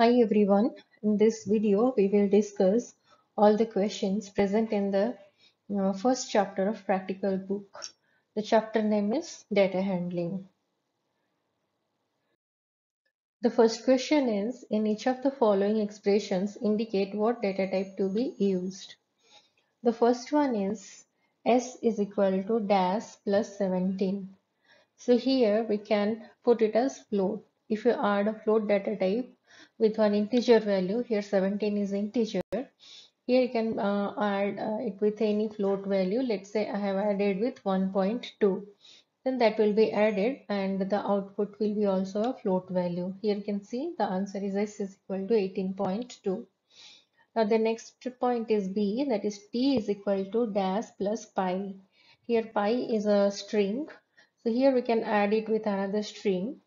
Hi everyone. In this video, we will discuss all the questions present in the uh, first chapter of practical book. The chapter name is data handling. The first question is, in each of the following expressions indicate what data type to be used. The first one is s is equal to dash plus 17. So here we can put it as float. If you add a float data type with one integer value, here 17 is integer. Here you can uh, add uh, it with any float value. Let's say I have added with 1.2. Then that will be added and the output will be also a float value. Here you can see the answer is s is equal to 18.2. Now the next point is b that is t is equal to dash plus pi. Here pi is a string so here we can add it with another string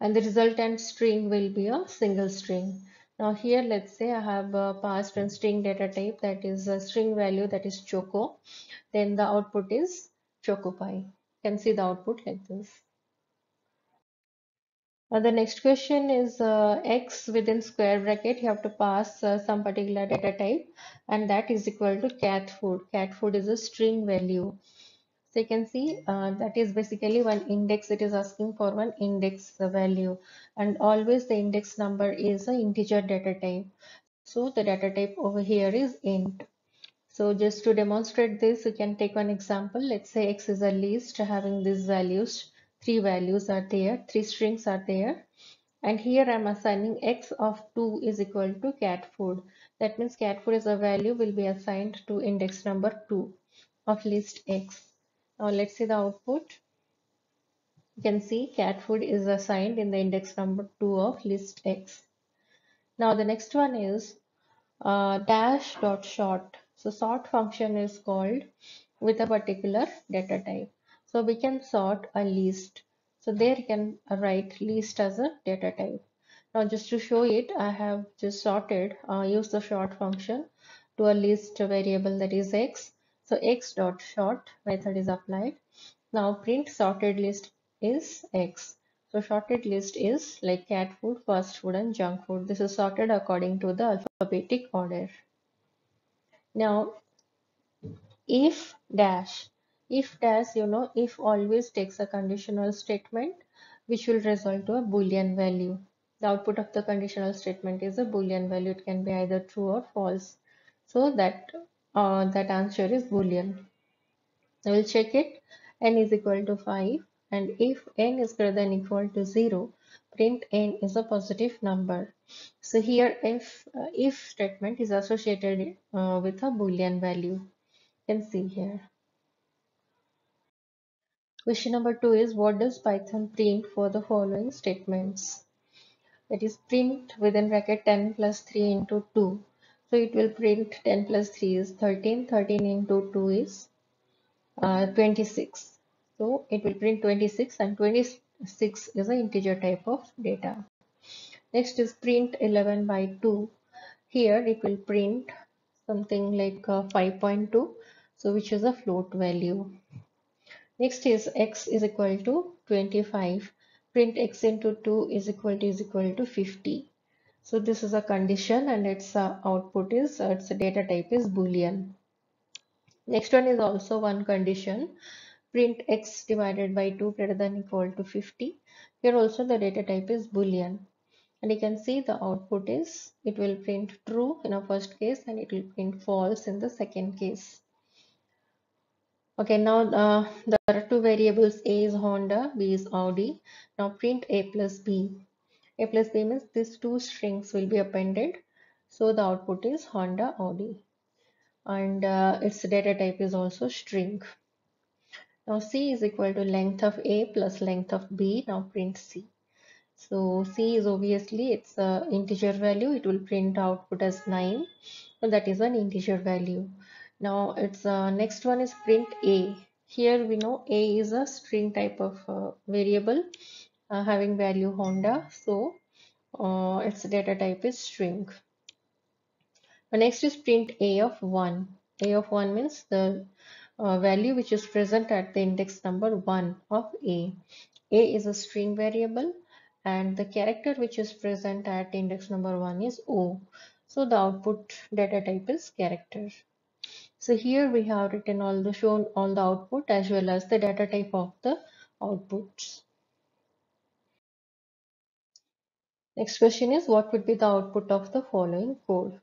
and the resultant string will be a single string. Now here let's say I have a passed a string data type that is a string value that is choco. Then the output is chocopi. You can see the output like this. Now the next question is uh, x within square bracket you have to pass uh, some particular data type and that is equal to cat food. Cat food is a string value. So you can see uh, that is basically one index it is asking for one index value and always the index number is an integer data type. So the data type over here is int. So just to demonstrate this you can take one example. Let's say x is a list having these values. Three values are there, three strings are there and here I'm assigning x of 2 is equal to cat food. That means cat food is a value will be assigned to index number 2 of list x. Now let's see the output. You can see cat food is assigned in the index number 2 of list X. Now the next one is uh, dash dot sort. So sort function is called with a particular data type. So we can sort a list. So there you can write list as a data type. Now just to show it, I have just sorted, uh, use the sort function to a list variable that is x. So x dot sort method is applied. Now print sorted list is X. So sorted list is like cat food, fast food and junk food. This is sorted according to the alphabetic order. Now if dash, if dash you know if always takes a conditional statement which will result to a boolean value. The output of the conditional statement is a boolean value. It can be either true or false. So that uh, that answer is boolean. I will check it. N is equal to 5 and if n is greater than equal to 0 print n is a positive number. So here if uh, if statement is associated uh, with a boolean value you can see here. Question number 2 is what does python print for the following statements? That is print within bracket 10 plus 3 into 2 so it will print 10 plus 3 is 13 13 into 2 is uh, 26 so it will print 26 and 26 is an integer type of data. Next is print 11 by 2. Here it will print something like uh, 5.2 so which is a float value. Next is x is equal to 25. Print x into 2 is equal to is equal to 50. So this is a condition and its uh, output is uh, its data type is boolean. Next one is also one condition print x divided by 2 greater than equal to 50. Here also the data type is boolean and you can see the output is it will print true in a first case and it will print false in the second case. Okay, now uh, there are two variables A is Honda, B is Audi. Now print A plus B. A plus B means these two strings will be appended. So the output is Honda Audi and uh, its data type is also string. Now C is equal to length of A plus length of B. Now print C. So C is obviously it's a integer value. It will print output as 9. So that is an integer value. Now its uh, next one is print A. Here we know A is a string type of uh, variable uh, having value Honda. So uh, its data type is string. The next is print A of 1. A of 1 means the uh, value which is present at the index number 1 of A. A is a string variable and the character which is present at index number 1 is O. So the output data type is character. So here we have written all the shown all the output as well as the data type of the outputs. Next question is what would be the output of the following code?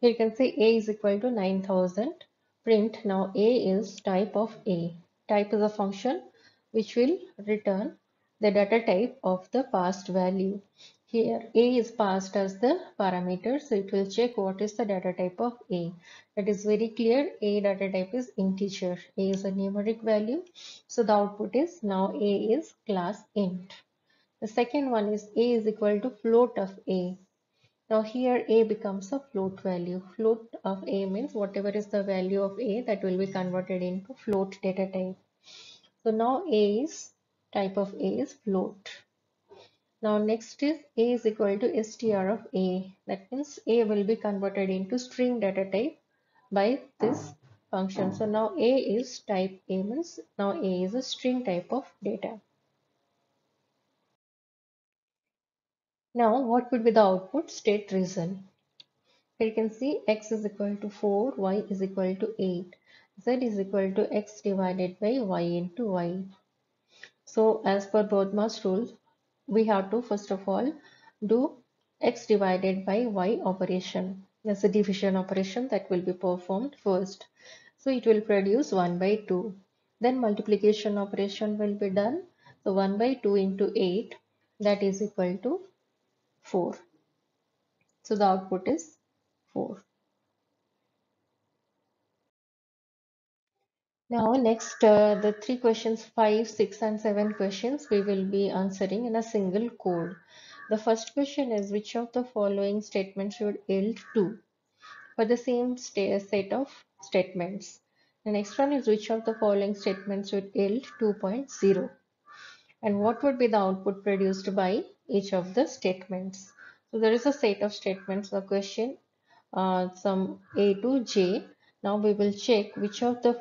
Here you can say A is equal to 9000 print now A is type of A. Type is a function which will return the data type of the passed value. Here A is passed as the parameter so it will check what is the data type of A. That is very clear A data type is integer. A is a numeric value so the output is now A is class int. The second one is A is equal to float of A. Now here A becomes a float value. Float of A means whatever is the value of A that will be converted into float data type. So now A is type of A is float. Now next is A is equal to str of A. That means A will be converted into string data type by this function. So now A is type A means now A is a string type of data. Now what would be the output state reason? Here you can see x is equal to 4, y is equal to 8, z is equal to x divided by y into y. So as per Bodmas rule, we have to first of all do x divided by y operation. That's a division operation that will be performed first. So it will produce 1 by 2. Then multiplication operation will be done. So 1 by 2 into 8 that is equal to 4. So the output is 4. Now next uh, the three questions 5, 6 and 7 questions we will be answering in a single code. The first question is which of the following statements should yield 2 for the same set of statements. The next one is which of the following statements should yield 2.0 and what would be the output produced by each of the statements. So there is a set of statements the question uh, some A to J. Now we will check which of the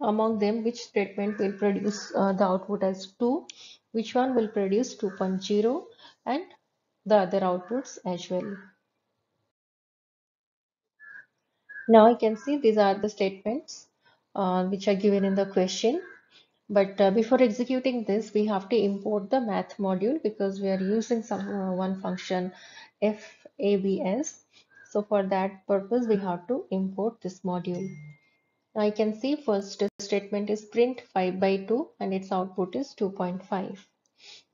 among them which statement will produce uh, the output as 2 which one will produce 2.0 and the other outputs as well now you can see these are the statements uh, which are given in the question but uh, before executing this we have to import the math module because we are using some uh, one function fabs so for that purpose we have to import this module now you can see first statement is print 5 by 2 and its output is 2.5.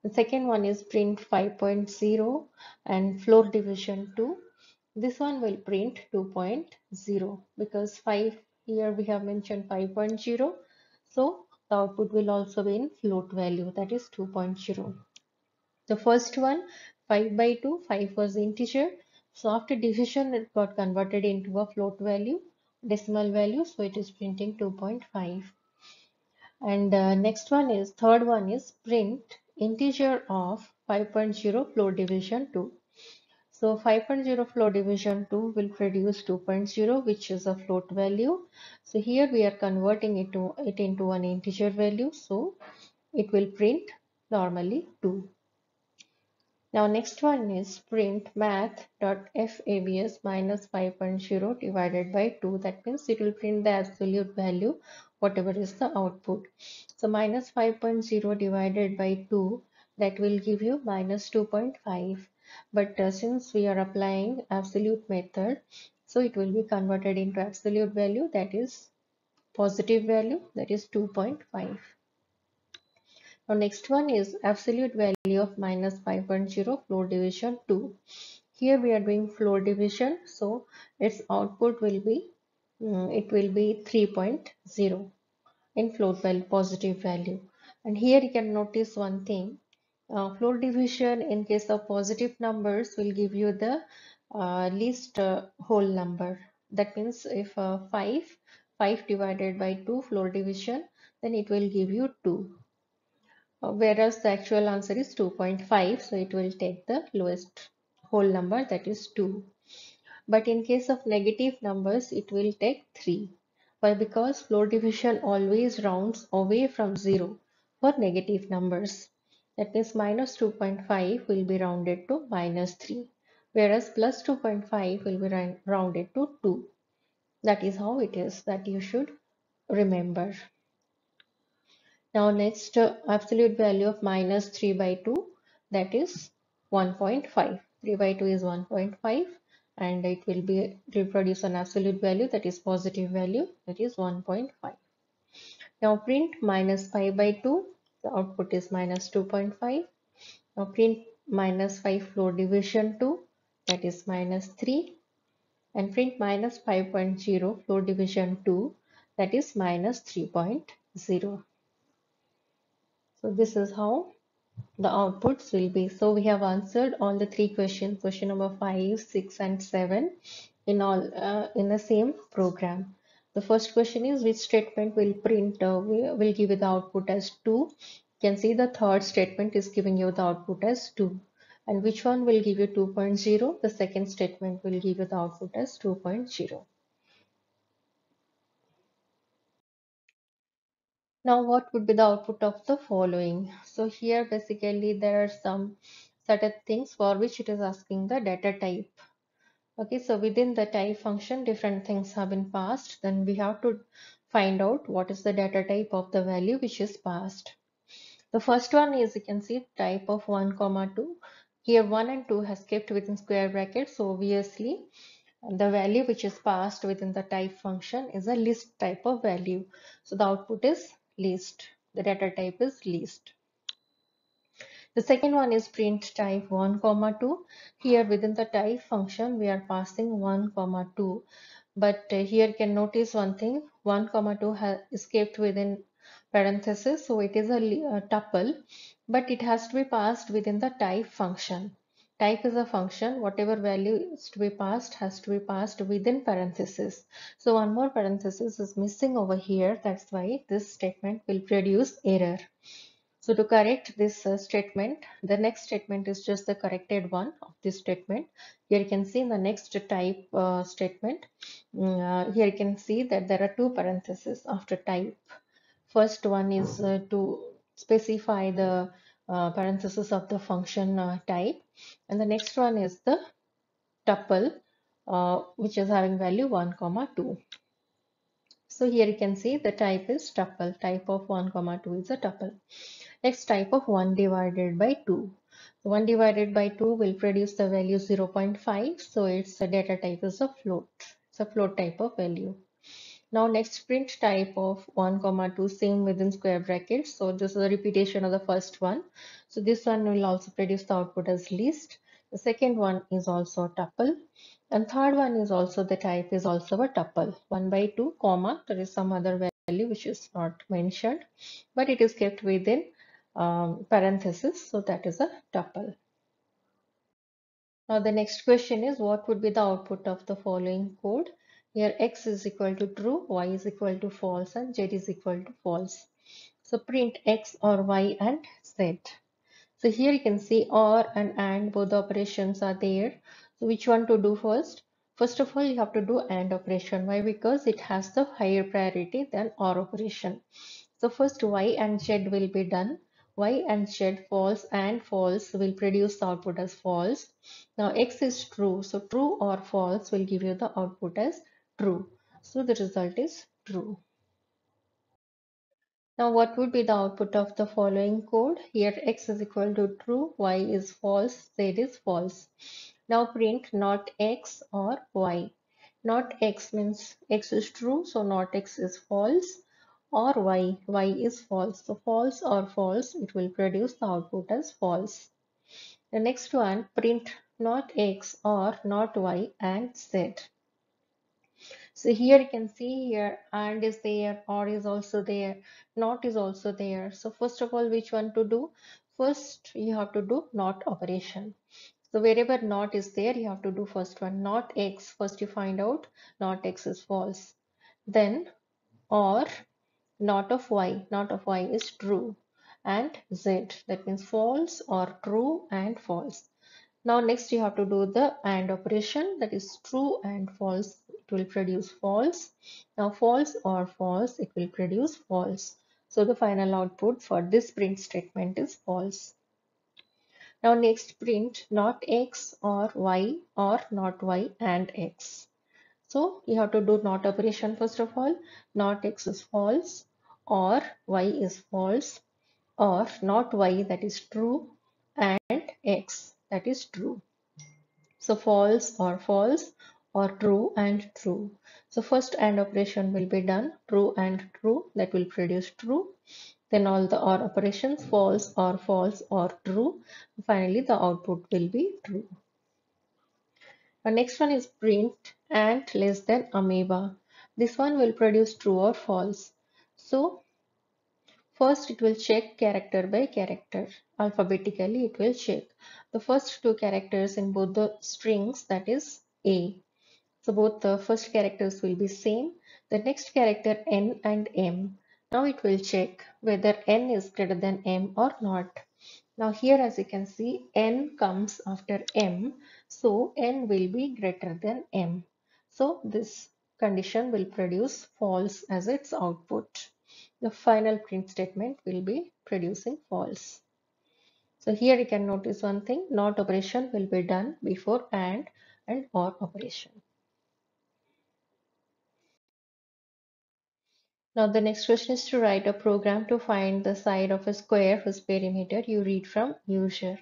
The second one is print 5.0 and floor division 2. This one will print 2.0 because 5 here we have mentioned 5.0. So the output will also be in float value that is 2.0. The first one 5 by 2, 5 was integer. So after division it got converted into a float value decimal value so it is printing 2.5 and uh, next one is third one is print integer of 5.0 float division 2 so 5.0 float division 2 will produce 2.0 which is a float value so here we are converting it to it into an integer value so it will print normally 2 now next one is print math.fabs minus 5.0 divided by 2. That means it will print the absolute value whatever is the output. So minus 5.0 divided by 2 that will give you minus 2.5. But uh, since we are applying absolute method so it will be converted into absolute value that is positive value that is 2.5. Now next one is absolute value of minus 5.0 floor division 2. Here we are doing floor division so its output will be um, it will be 3.0 in float value positive value and here you can notice one thing uh, floor division in case of positive numbers will give you the uh, least uh, whole number. That means if uh, 5 5 divided by 2 floor division then it will give you 2 uh, whereas the actual answer is 2.5 so it will take the lowest whole number that is 2 but in case of negative numbers it will take 3 why? Because floor division always rounds away from 0 for negative numbers That means minus 2.5 will be rounded to minus 3 whereas plus 2.5 will be rounded to 2. That is how it is that you should remember. Now next uh, absolute value of minus 3 by 2 that is 1.5. 3 by 2 is 1.5 and it will be reproduce an absolute value that is positive value that is 1.5. Now print minus 5 by 2 the output is minus 2.5. Now print minus 5 floor division 2 that is minus 3 and print minus 5.0 floor division 2 that is minus 3.0. So this is how the outputs will be. So we have answered all the three questions, question number 5, 6 and 7 in all uh, in the same program. The first question is which statement will print uh, will give you the output as 2. You can see the third statement is giving you the output as 2 and which one will give you 2.0 the second statement will give you the output as 2.0 now what would be the output of the following? So here basically there are some certain things for which it is asking the data type okay so within the type function different things have been passed then we have to find out what is the data type of the value which is passed the first one is you can see type of 1 comma 2 here 1 and 2 has kept within square brackets. So obviously the value which is passed within the type function is a list type of value. So the output is list. The data type is list. The second one is print type 1 comma 2. Here within the type function we are passing 1 comma 2. But uh, here you can notice one thing. 1 comma 2 has escaped within parenthesis so it is a, a tuple. But it has to be passed within the type function. Type is a function. Whatever value is to be passed has to be passed within parenthesis. So one more parenthesis is missing over here. That's why this statement will produce error so to correct this uh, statement, the next statement is just the corrected one of this statement. Here you can see in the next type uh, statement, mm, uh, here you can see that there are two parentheses after type. First one is uh, to specify the uh, parenthesis of the function uh, type and the next one is the tuple which is having value 1 comma 2. So here you can see the type is tuple. Type of 1 comma 2 is a tuple. Next type of 1 divided by 2. 1 divided by 2 will produce the value 0.5. So its data type is a float. It's a float type of value. Now next print type of 1 comma 2 same within square brackets. So this is a repetition of the first one. So this one will also produce the output as list. The second one is also a tuple. And third one is also the type is also a tuple. 1 by 2 comma there is some other value which is not mentioned but it is kept within um, parenthesis. So that is a tuple. Now the next question is what would be the output of the following code? Here x is equal to true, y is equal to false and z is equal to false. So print x or y and z. So here you can see or and and both operations are there. So which one to do first? First of all, you have to do AND operation. Why? Because it has the higher priority than OR operation. So first Y and Z will be done y and z false and false will produce the output as false. Now x is true. So true or false will give you the output as true. So the result is true. Now what would be the output of the following code? Here x is equal to true, y is false, z is false. Now print not x or y. Not x means x is true, so not x is false or y, y is false. So false or false, it will produce the output as false. The next one, print not x or not y and z. So here you can see here and is there, or is also there, not is also there. So first of all, which one to do? First, you have to do not operation. So wherever not is there, you have to do first one, not x. First you find out not x is false. Then or not of y not of y is true and z that means false or true and false now next you have to do the AND operation. That is true and false. It will produce false. Now false or false it will produce false. So the final output for this print statement is false. Now next print not x or y or not y and x. So you have to do not operation first of all. Not x is false or y is false or not y that is true and x that is true. So false or false or true and true. So first AND operation will be done true and true that will produce true. Then all the OR operations false or false or true. Finally the output will be true. The next one is print ant less than amoeba. This one will produce true or false. So First, it will check character by character. Alphabetically, it will check. The first two characters in both the strings, that is A. So both the first characters will be same. The next character N and M. Now it will check whether N is greater than M or not. Now here as you can see, N comes after M. So N will be greater than M. So this condition will produce false as its output the final print statement will be producing false. So here you can notice one thing, not operation will be done before AND and OR operation. Now the next question is to write a program to find the side of a square whose perimeter you read from user.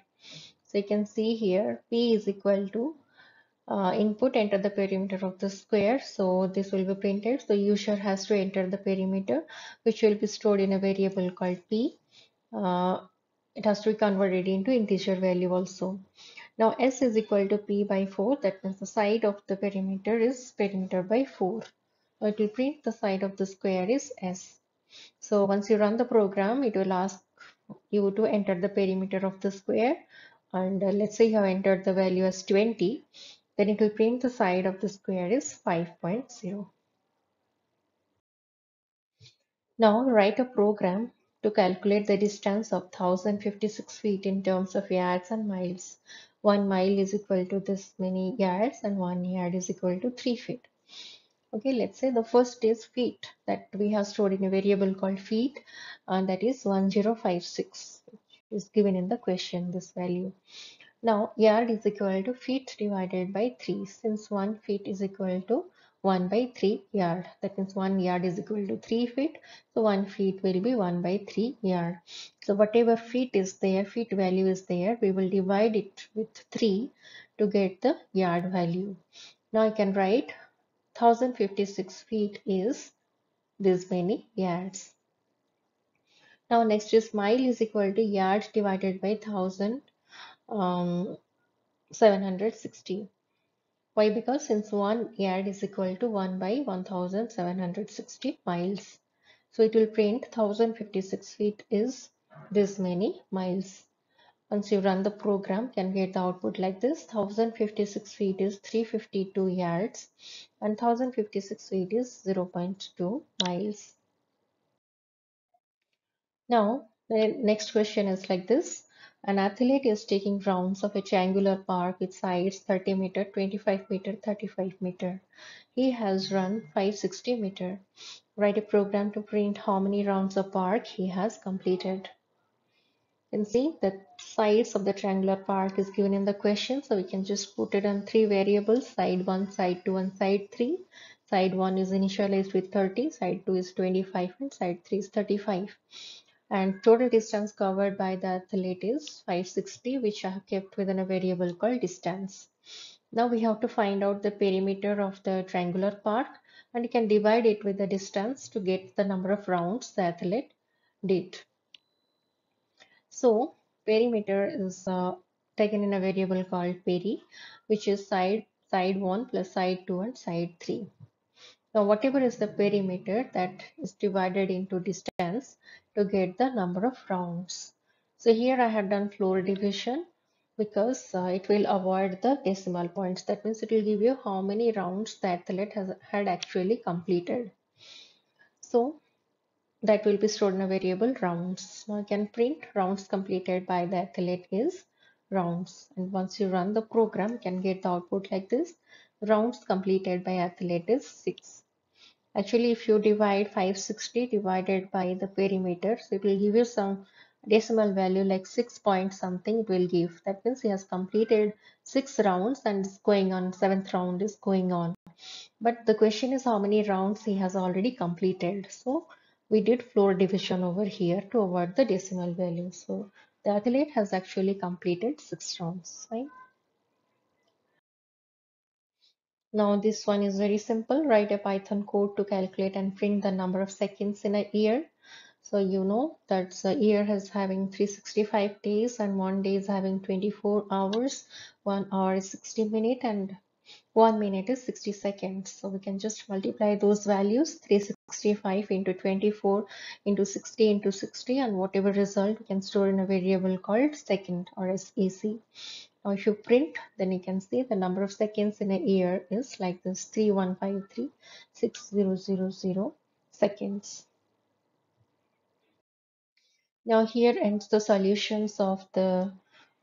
So you can see here P is equal to uh, input enter the perimeter of the square. So this will be printed. So user has to enter the perimeter which will be stored in a variable called p. Uh, it has to be converted into integer value also. Now s is equal to p by 4 that means the side of the perimeter is perimeter by 4 so it will print the side of the square is s. So once you run the program it will ask you to enter the perimeter of the square. And uh, let's say you have entered the value as 20 then it will print the side of the square is 5.0. Now write a program to calculate the distance of 1056 feet in terms of yards and miles. One mile is equal to this many yards and one yard is equal to 3 feet. Okay, let's say the first is feet that we have stored in a variable called feet and that is 1056 which is given in the question this value. Now yard is equal to feet divided by 3 since 1 feet is equal to 1 by 3 yard. That means 1 yard is equal to 3 feet. So 1 feet will be 1 by 3 yard. So whatever feet is there, feet value is there, we will divide it with 3 to get the yard value. Now I can write 1056 feet is this many yards. Now next is mile is equal to yard divided by 1000 um, 760. Why? Because since 1 yard is equal to 1 by 1760 miles. So it will print 1056 feet is this many miles. Once you run the program, can get the output like this. 1056 feet is 352 yards and 1056 feet is 0.2 miles. Now, the next question is like this. An athlete is taking rounds of a triangular park with sides 30 meter, 25 meter, 35 meter. He has run 560 meter. Write a program to print how many rounds of park he has completed. You can see the sides of the triangular park is given in the question. So we can just put it on three variables, side 1, side 2 and side 3. Side 1 is initialized with 30, side 2 is 25 and side 3 is 35 and total distance covered by the athlete is 560 which I have kept within a variable called distance. Now we have to find out the perimeter of the triangular park and you can divide it with the distance to get the number of rounds the athlete did. So perimeter is uh, taken in a variable called peri which is side side 1 plus side 2 and side 3. Now whatever is the perimeter that is divided into distance to get the number of rounds. So here I have done floor division because uh, it will avoid the decimal points. That means it will give you how many rounds the athlete has had actually completed. So that will be stored in a variable rounds. Now I can print rounds completed by the athlete is rounds. And once you run the program, you can get the output like this. Rounds completed by athlete is 6. Actually, if you divide 560 divided by the perimeter, so it will give you some decimal value like 6 point something it will give. That means he has completed six rounds and is going on seventh round is going on. But the question is how many rounds he has already completed. So we did floor division over here to avoid the decimal value. So the athlete has actually completed six rounds right now this one is very simple write a python code to calculate and print the number of seconds in a year so you know that a year has having 365 days and one day is having 24 hours, one hour is 60 minutes and one minute is 60 seconds. So we can just multiply those values 365 into 24 into 60 into 60 and whatever result we can store in a variable called second or SEC. Now if you print then you can see the number of seconds in a year is like this 3153 6000 seconds. Now here ends the solutions of the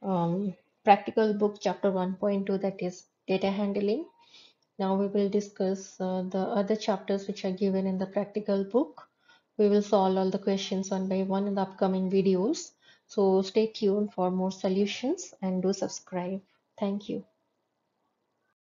um, practical book chapter 1.2 that is data handling. Now we will discuss uh, the other chapters which are given in the practical book. We will solve all the questions one by one in the upcoming videos. So stay tuned for more solutions and do subscribe. Thank you.